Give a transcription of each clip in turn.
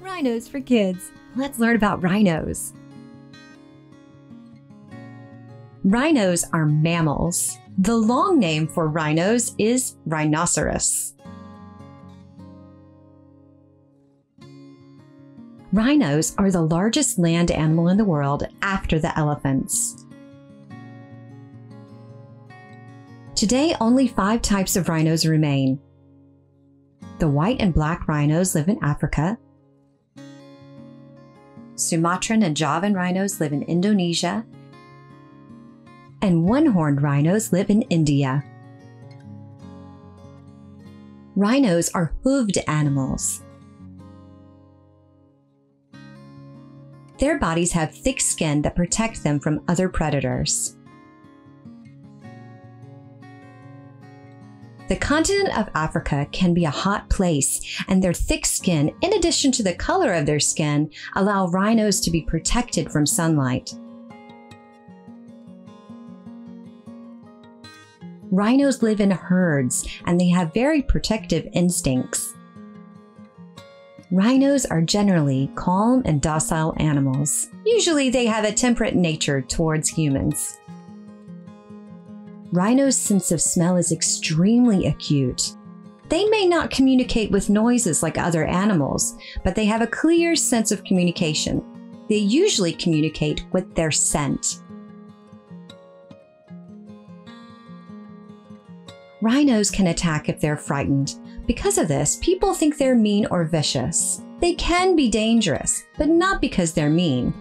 Rhinos for kids. Let's learn about rhinos. Rhinos are mammals. The long name for rhinos is rhinoceros. Rhinos are the largest land animal in the world after the elephants. Today, only five types of rhinos remain. The white and black rhinos live in Africa. Sumatran and Javan rhinos live in Indonesia. And one horned rhinos live in India. Rhinos are hooved animals. Their bodies have thick skin that protect them from other predators. The continent of Africa can be a hot place, and their thick skin, in addition to the color of their skin, allow rhinos to be protected from sunlight. Rhinos live in herds and they have very protective instincts. Rhinos are generally calm and docile animals. Usually, they have a temperate nature towards humans. Rhinos' sense of smell is extremely acute. They may not communicate with noises like other animals, but they have a clear sense of communication. They usually communicate with their scent. Rhinos can attack if they're frightened. Because of this, people think they're mean or vicious. They can be dangerous, but not because they're mean.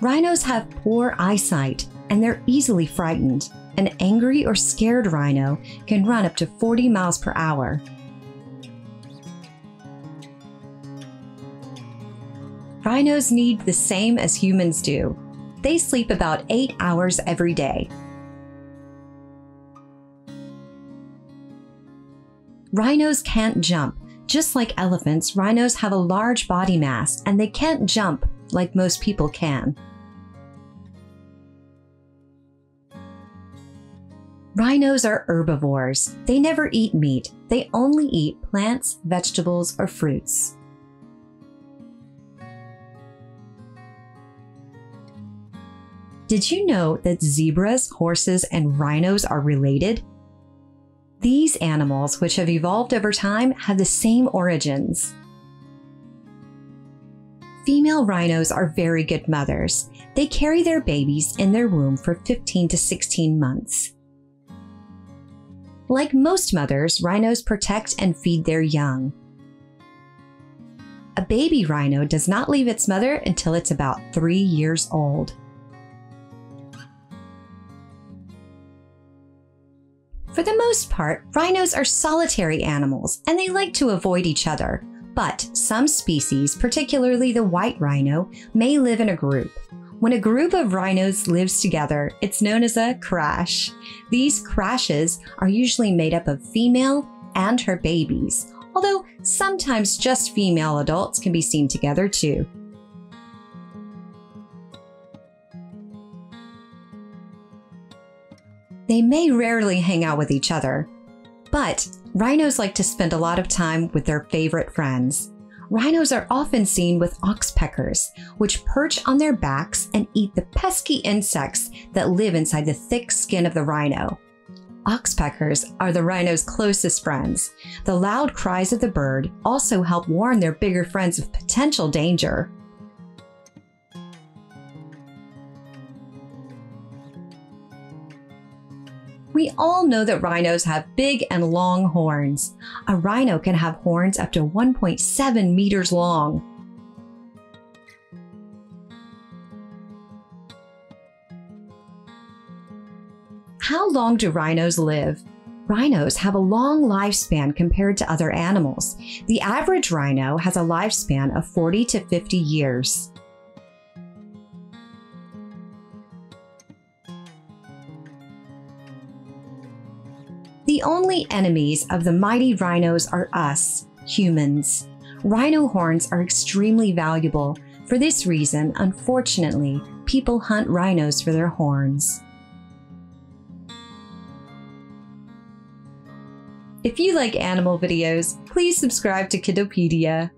Rhinos have poor eyesight and they're easily frightened. An angry or scared rhino can run up to 40 miles per hour. Rhinos need the same as humans do. They sleep about 8 hours every day. Rhinos can't jump. Just like elephants, rhinos have a large body mass and they can't jump like most people can. Rhinos are herbivores. They never eat meat. They only eat plants, vegetables, or fruits. Did you know that zebras, horses, and rhinos are related? These animals, which have evolved over time, have the same origins. Female rhinos are very good mothers. They carry their babies in their womb for 15 to 16 months. Like most mothers, rhinos protect and feed their young. A baby rhino does not leave its mother until it's about three years old. For the most part, rhinos are solitary animals and they like to avoid each other. But some species, particularly the white rhino, may live in a group. When a group of rhinos lives together, it's known as a crash. These crashes are usually made up of female and her babies, although sometimes just female adults can be seen together too. They may rarely hang out with each other, but rhinos like to spend a lot of time with their favorite friends. Rhinos are often seen with oxpeckers, which perch on their backs and eat the pesky insects that live inside the thick skin of the rhino. Oxpeckers are the rhino's closest friends. The loud cries of the bird also help warn their bigger friends of potential danger. We all know that rhinos have big and long horns. A rhino can have horns up to 1.7 meters long. How long do rhinos live? Rhinos have a long lifespan compared to other animals. The average rhino has a lifespan of 40 to 50 years. The only enemies of the mighty rhinos are us, humans. Rhino horns are extremely valuable. For this reason, unfortunately, people hunt rhinos for their horns. If you like animal videos, please subscribe to Kiddopedia.